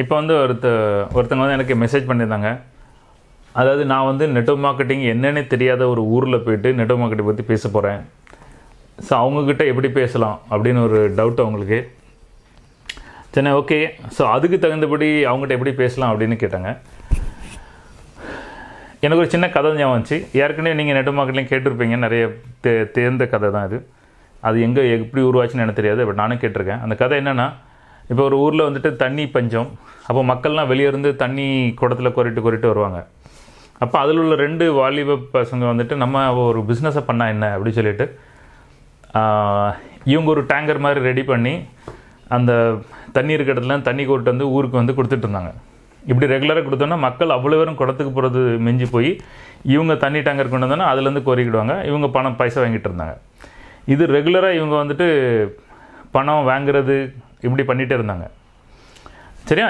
இப்போ வந்து ஒருத்த ஒருத்தங்க வந்து எனக்கு மெசேஜ் பண்ணியிருந்தாங்க அதாவது நான் வந்து நெட்வொர்க் மார்க்கெட்டிங் என்னென்னு தெரியாத ஒரு ஊரில் போயிட்டு நெட்வொர்க் மார்க்கெட்டிங் பற்றி பேச போகிறேன் ஸோ அவங்கக்கிட்ட எப்படி பேசலாம் அப்படின்னு ஒரு டவுட் அவங்களுக்கு. சரி ஓகே ஸோ அதுக்கு தகுந்தபடி அவங்ககிட்ட எப்படி பேசலாம் அப்படின்னு கேட்டாங்க. எனக்கு ஒரு சின்ன கதை ஞாபகம் வந்துச்சு. ஏற்கனவே நீங்கள் நெட் மார்க்கெட்லையும் கேட்டிருப்பீங்க. நிறைய தே தேர்ந்த கதை தான் இது. அது எங்கே எப்படி உருவாச்சுன்னு எனக்கு தெரியாது பட் நானும் கேட்டிருக்கேன். அந்த கதை என்னென்னா இப்போ ஒரு ஊரில் வந்துட்டு தண்ணி பஞ்சம். அப்போ மக்கள்லாம் வெளியே இருந்து தண்ணி குடத்தில் கொறிட்டு கொறிட்டு வருவாங்க. அப்போ அதில் உள்ள ரெண்டு வாலிப பசங்க வந்துட்டு நம்ம ஒரு பிஸ்னஸை பண்ணால் என்ன? அப்படின்னு சொல்லிட்டு இவங்க ஒரு டேங்கர் மாதிரி ரெடி பண்ணி அந்த தண்ணி இருக்கிற இடத்துல தண்ணி கொட்டு வந்து ஊருக்கு வந்து கொடுத்துட்டு இருந்தாங்க. இப்படி ரெகுலராக கொடுத்தோன்னா மக்கள் அவ்வளோ பேரும் குடத்துக்கு போகிறது மிஞ்சி போய் இவங்க தண்ணி டேங்கர் கொண்டு வந்தோன்னா அதுலேருந்து கோரிக்கிடுவாங்க இவங்க பணம் பைசா வாங்கிட்டு இருந்தாங்க. இது ரெகுலராக இவங்க வந்துட்டு பணம் வாங்குறது இப்படி பண்ணிகிட்டே இருந்தாங்க. சரியா?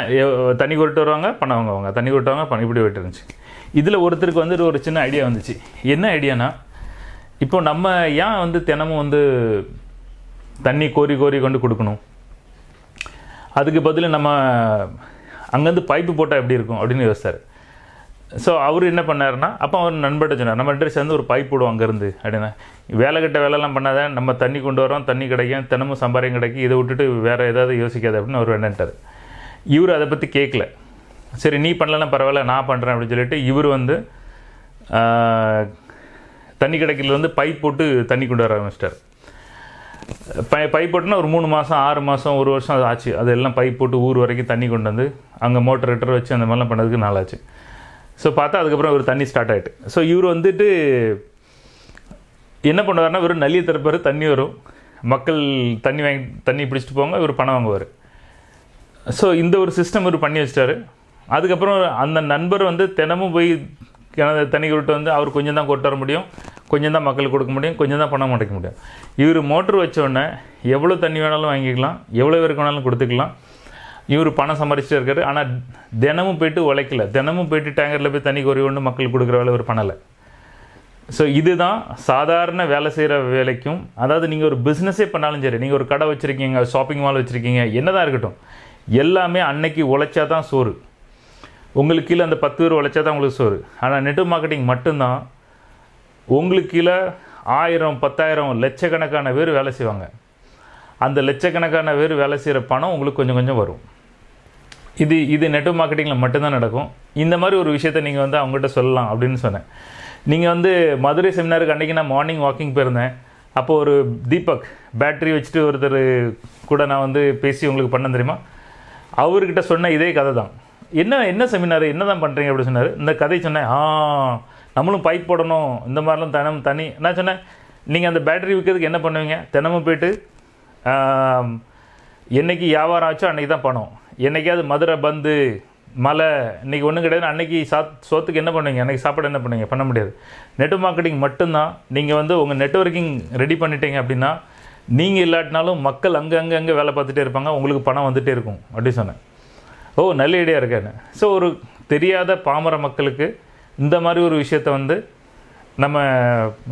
தண்ணி கொட்டு வருவாங்க பண்ணவங்க அவங்க. தண்ணி கொட்டுவாங்க பணம் இப்படி போயிட்டு இருந்துச்சு. இதில் ஒருத்தருக்கு வந்துட்டு ஒரு சின்ன ஐடியா வந்துச்சு. என்ன ஐடியானா இப்போ நம்ம ஏன் வந்து தினமும் வந்து தண்ணி கோரி கோரி கொண்டு கொடுக்கணும்? அதுக்கு பதில் நம்ம அங்கேருந்து பைப்பு போட்டால் எப்படி இருக்கும்? அப்படின்னு யோசிச்சார். ஸோ அவர் என்ன பண்ணாருன்னா அப்போ அவர் நண்பர்கிட்ட சொன்னார் நம்ம ரெண்டு சேர்ந்து ஒரு பைப் போடுவோம் அங்கேருந்து அப்படின்னா. வேலை கட்ட வேலைலாம் பண்ணாத நம்ம தண்ணி கொண்டு வரோம் தண்ணி கிடைக்கும் தினமும் சம்பாரியம் கிடைக்கும் இதை விட்டுட்டு வேறு ஏதாவது யோசிக்காது அப்படின்னு அவர் வேண்டான்ட்டார் இவர் அதை பற்றி கேட்கல சரி நீ பண்ணலன்னா பரவாயில்ல நான் பண்ணுறேன் அப்படின்னு சொல்லிட்டு இவர் வந்து தண்ணி கிடைக்கல வந்து பைப் போட்டு தண்ணி கொண்டு வர ஆரம்பிச்சிட்டார். பை பைப் போட்டுனா ஒரு மூணு மாதம் ஆறு மாதம் ஒரு வருஷம் அது ஆச்சு. அதெல்லாம் பைப் போட்டு ஊர் வரைக்கும் தண்ணி கொண்டு வந்து அங்கே மோட்டர் ரெட்டர் வச்சு அந்த மாதிரிலாம் பண்ணதுக்கு நாளாச்சு. ஸோ பார்த்தா அதுக்கப்புறம் ஒரு தண்ணி ஸ்டார்ட் ஆகிட்டு ஸோ இவர் வந்துட்டு என்ன பண்ணுவார்னா வெறும் நல்லியை திறப்பார் தண்ணி வரும். மக்கள் தண்ணி வாங்கி தண்ணி பிடிச்சிட்டு போவாங்க இவர் பணம் வாங்குவார். ஸோ இந்த ஒரு சிஸ்டம் இவர் பண்ணி வச்சிட்டாரு. அதுக்கப்புறம் அந்த நண்பர் வந்து தினமும் போய் எனது தண்ணி கொண்டு வந்து அவர் கொஞ்சம் தான் கொண்டு வர முடியும். கொஞ்சம் தான் மக்களுக்கு கொடுக்க முடியும். கொஞ்சம் தான் பணம் முடைக்க முடியும். இவர் மோட்டர் வச்சோடனே எவ்வளோ தண்ணி வேணாலும் வாங்கிக்கலாம். எவ்வளோ பேருக்கு வேணாலும் கொடுத்துக்கலாம். இவர் பணம் சம்பாரிச்சுட்டு இருக்காரு. ஆனால் தினமும் போயிட்டு உழைக்கல. தினமும் போயிட்டு டேங்கரில் போய் தண்ணி கோரி ஒன்று மக்களுக்கு கொடுக்குற வேலை இவர் பண்ணலை. ஸோ இதுதான் சாதாரண வேலை செய்கிற வேலைக்கும் அதாவது நீங்கள் ஒரு பிஸ்னஸே பண்ணாலும் சரி நீங்கள் ஒரு கடை வச்சுருக்கீங்க ஷாப்பிங் மால் வச்சுருக்கீங்க என்னதான் இருக்கட்டும் எல்லாமே அன்னைக்கு உழைச்சா தான் சோறு. உங்களுக்கு கீழே அந்த பத்து பேர் உழைச்சா தான் உங்களுக்கு சோறு. ஆனால் நெட் மார்க்கெட்டிங் மட்டும்தான். உங்களுக்கு கீழே ஆயிரம் பத்தாயிரம் லட்சக்கணக்கான பேர் வேலை செய்வாங்க. அந்த லட்சக்கணக்கான பேர் வேலை செய்கிற பணம் உங்களுக்கு கொஞ்சம் கொஞ்சம் வரும். இது இது நெட்வொர்க் மார்க்கெட்டிங்கில் மட்டும்தான் நடக்கும். இந்த மாதிரி ஒரு விஷயத்த நீங்கள் வந்து அவங்ககிட்ட சொல்லலாம் அப்படின்னு சொன்னேன். நீங்கள் வந்து மதுரை செமினாருக்கு அன்றைக்கி நான் மார்னிங் வாக்கிங் போயிருந்தேன். அப்போது ஒரு தீபக் பேட்டரி வச்சுட்டு ஒருத்தர் கூட நான் வந்து பேசி உங்களுக்கு பண்ண தெரியுமா? அவர்கிட்ட சொன்ன இதே கதை தான் என்ன என்ன செமினார் என்ன தான் பண்ணுறீங்க அப்படி சொன்னார். இந்த கதை சொன்னேன் ஆ நம்மளும் பைப் போடணும். இந்த மாதிரிலாம் தினம் தனி. நான் சொன்னேன் நீங்கள் அந்த பேட்டரி விற்கிறதுக்கு என்ன பண்ணுவீங்க? தினமும் போயிட்டு என்றைக்கு என்னைக்கு வியாபாரம் ஆச்சோ அன்றைக்கி தான் பணம். என்னைக்காவது மதுரை பந்து மலை இன்னைக்கு ஒன்றும் கிடையாது. அன்றைக்கி சாத் சோத்துக்கு என்ன பண்ணுவீங்க? அன்றைக்கி சாப்பாடு என்ன பண்ணுவீங்க? பண்ண முடியாது. நெட் மார்க்கெட்டிங் மட்டும்தான். நீங்கள் வந்து உங்கள் நெட்வொர்க்கிங் ரெடி பண்ணிட்டீங்க அப்படின்னா நீங்கள் இல்லாட்டினாலும் மக்கள் அங்கே அங்கே அங்கே வேலை பார்த்துட்டே இருப்பாங்க. உங்களுக்கு பணம் வந்துகிட்டே இருக்கும். அப்படி சொன்னேன். ஓ நல்ல ஐடியா இருக்கேன்னு ஸோ ஒரு தெரியாத பாமர மக்களுக்கு இந்த மாதிரி ஒரு விஷயத்த வந்து நம்ம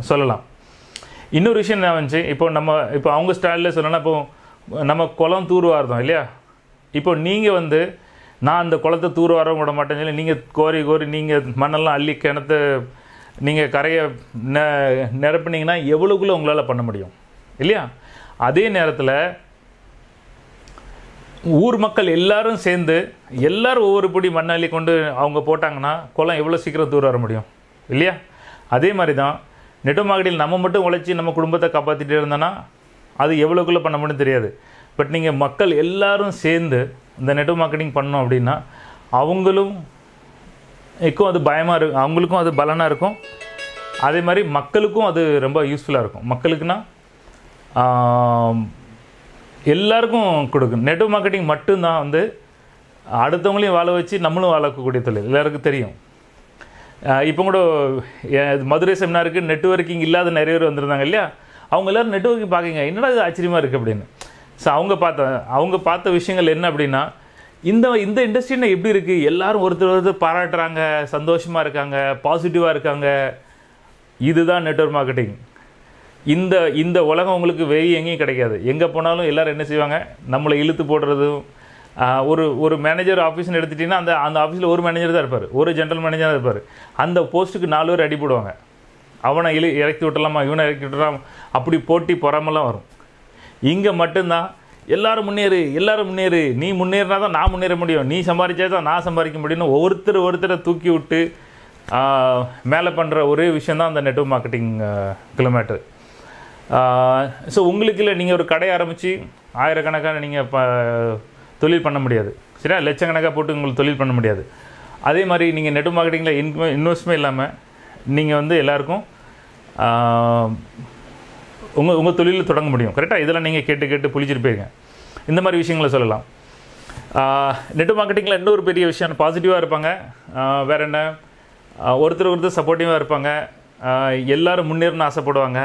சொல்லலாம். இன்னொரு விஷயம் என்ன வந்துச்சு? இப்போ நம்ம இப்போ அவங்க ஸ்டைலில் சொல்லணும்னா இப்போ நம்ம குளம் தூர்வார்தோம் இல்லையா? இப்போ நீங்கள் வந்து நான் அந்த குளத்தை தூர்வார விட மாட்டேன்னு சொல்லி நீங்கள் கோரி கோரி நீங்கள் மண்ணெல்லாம் அள்ளி கிணத்து நீங்கள் கரையை நெ நிரப்புனீங்கன்னா எவ்வளோக்குள்ளே உங்களால் பண்ண முடியும்? இல்லையா? அதே நேரத்தில் ஊர் மக்கள் எல்லாரும் சேர்ந்து எல்லாரும் ஒவ்வொரு பிடி மண்ணள்ளி கொண்டு அவங்க போட்டாங்கன்னா குளம் எவ்வளோ சீக்கிரம் தூர் வர முடியும்? இல்லையா? அதே மாதிரி தான் நெட்டு நம்ம மட்டும் உழைச்சி நம்ம குடும்பத்தை காப்பாற்றிட்டே இருந்தோன்னா அது எவ்வளோக்குள்ளே பண்ண முடியும் தெரியாது. பட் நீங்கள் மக்கள் எல்லாரும் சேர்ந்து இந்த நெட்வொர்க் மார்க்கெட்டிங் பண்ணோம் அப்படின்னா அவங்களும் இருக்கும் அது பயமாக இருக்கும் அவங்களுக்கும் அது பலனாக இருக்கும். அதே மாதிரி மக்களுக்கும் அது ரொம்ப யூஸ்ஃபுல்லாக இருக்கும். மக்களுக்குன்னா எல்லாருக்கும் கொடுக்கும். நெட்வொர்க் மார்க்கெட்டிங் மட்டும்தான் வந்து அடுத்தவங்களையும் வாழ வச்சு நம்மளும் வாழக்கூடிய தொழில். எல்லாருக்கும் தெரியும். இப்போ கூட மதுரை செமினாருக்கு நெட்வொர்க்கிங் இல்லாத நிறைய பேர் வந்திருந்தாங்க இல்லையா? அவங்க எல்லாரும் நெட்வொர்க்கிங் பார்க்குங்க என்னடா இது ஆச்சரியமாக இருக்குது அப்படின்னு. ஸோ அவங்க பார்த்த அவங்க பார்த்த விஷயங்கள் என்ன அப்படின்னா இந்த இந்த இண்டஸ்ட்ரியில் எப்படி இருக்குது எல்லாரும் ஒருத்தர் ஒருத்தர் பாராட்டுறாங்க சந்தோஷமாக இருக்காங்க பாசிட்டிவாக இருக்காங்க. இதுதான் நெட்வொர்க் மார்க்கெட்டிங் இந்த இந்த உலகம் உங்களுக்கு வெளியே எங்கேயும் கிடைக்காது. எங்கே போனாலும் எல்லோரும் என்ன செய்வாங்க? நம்மளை இழுத்து போடுறதும் ஒரு ஒரு மேனேஜர் ஆஃபீஸ்னு எடுத்துட்டிங்கன்னா அந்த அந்த ஆஃபீஸில் ஒரு மேனேஜர் தான் இருப்பார். ஒரு ஜென்ரல் மேனேஜர் தான் இருப்பார். அந்த போஸ்ட்டுக்கு நாலு பேர் அடி போடுவாங்க அவனை இழு இறக்கி விட்டலாமா இவனை இறக்கி விட்டலாம் அப்படி போட்டி பொறாமலாம் வரும். இங்கே மட்டும்தான். எல்லாரும் முன்னேறு எல்லாரும் முன்னேறு. நீ முன்னேறினா தான் நான் முன்னேற முடியும். நீ சம்பாதிச்சா தான் நான் சம்பாதிக்க முடியும்னு ஒவ்வொருத்தர் ஒருத்தரை தூக்கி விட்டு மேலே பண்ணுற ஒரே விஷயந்தான் அந்த நெட்வொர்க் மார்க்கெட்டிங் கிலோமீட்டர் ஸோ உங்களுக்கு இல்லை நீங்கள் ஒரு கடை ஆரம்பித்து ஆயிரக்கணக்கான நீங்கள் இப்போ தொழில் பண்ண முடியாது. சரியா? லட்சக்கணக்காக போட்டு உங்களுக்கு தொழில் பண்ண முடியாது. அதே மாதிரி நீங்கள் நெட்வொர்க் மார்க்கெட்டிங்கில் இன்வெஸ்ட்மெண்ட் இல்லாமல் நீங்கள் வந்து எல்லாருக்கும் உங்கள் உங்கள் தொழிலில் தொடங்க முடியும். கரெக்டாக இதெல்லாம் நீங்கள் கேட்டு கேட்டு புளிச்சிருப்பீங்க இந்த மாதிரி விஷயங்களை சொல்லலாம். நெட் மார்க்கெட்டிங்கில் இன்னொரு பெரிய விஷயம் பாசிட்டிவாக இருப்பாங்க. வேறு வேற என்ன? ஒருத்தர் ஒருத்தர் சப்போர்ட்டிவாக இருப்பாங்க. எல்லோரும் எல்லாரும் முன்னேறணும்னு ஆசைப்படுவாங்க.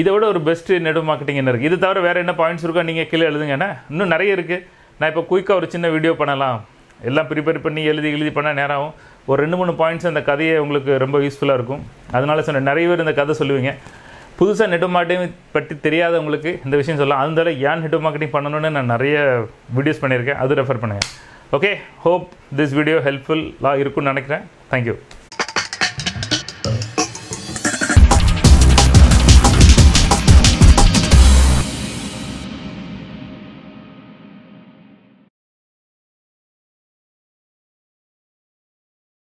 இதை விட ஒரு பெஸ்ட்டு நெட் மார்க்கெட்டிங் என்ன இருக்குது இது தவிர வேறு என்ன பாயிண்ட்ஸ் இருக்கோ நீங்கள் கீழே எழுதுங்க. என்ன? இன்னும் நிறைய இருக்குது நான் இப்போ குயிக்காக ஒரு சின்ன வீடியோ பண்ணலாம். எல்லாம் ப்ரிப்பேர் பண்ணி எழுதி எழுதி பண்ணால் நேரம் ஆகும். ஒரு ரெண்டு மூணு பாயிண்ட்ஸ் அந்த கதையை உங்களுக்கு ரொம்ப யூஸ்ஃபுல்லாக இருக்கும். அதனால சொன்னேன் நிறைய பேர் இந்த கதை சொல்லுவீங்க. புதுசாக நெட் மார்க்கெட்டிங் பற்றி தெரியாதவங்களுக்கு இந்த விஷயம் சொல்லலாம். அதனால ஏன் நெட் மார்க்கெட்டிங் பண்ணணும்னு நான் நிறைய வீடியோஸ் பண்ணியிருக்கேன். அது ரெஃபர் பண்ணுங்கள் ஓகே ஹோப் திஸ் வீடியோ ஹெல்ப்ஃபுல்லாக இருக்கும்னு நினைக்கிறேன். தேங்க்யூ